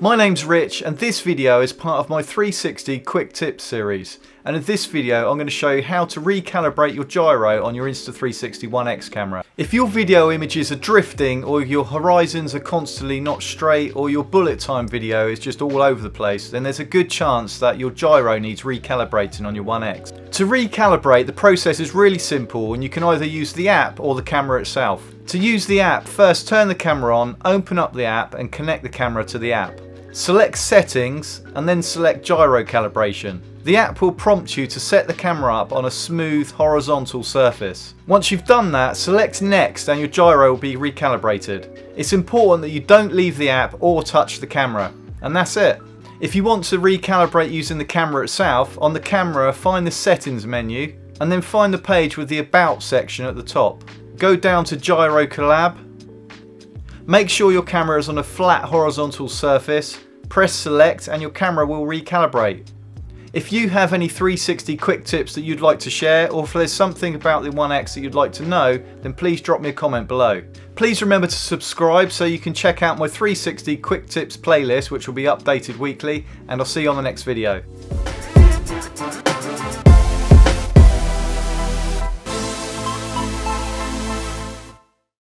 My name's Rich and this video is part of my 360 quick tips series and in this video I'm going to show you how to recalibrate your gyro on your Insta360 One X camera. If your video images are drifting or your horizons are constantly not straight or your bullet time video is just all over the place then there's a good chance that your gyro needs recalibrating on your One X. To recalibrate the process is really simple and you can either use the app or the camera itself. To use the app first turn the camera on, open up the app and connect the camera to the app. Select settings and then select gyro calibration. The app will prompt you to set the camera up on a smooth horizontal surface. Once you've done that, select next and your gyro will be recalibrated. It's important that you don't leave the app or touch the camera. And that's it. If you want to recalibrate using the camera itself, on the camera find the settings menu and then find the page with the about section at the top. Go down to gyro collab Make sure your camera is on a flat horizontal surface, press select and your camera will recalibrate. If you have any 360 quick tips that you'd like to share or if there's something about the One X that you'd like to know then please drop me a comment below. Please remember to subscribe so you can check out my 360 quick tips playlist which will be updated weekly and I'll see you on the next video.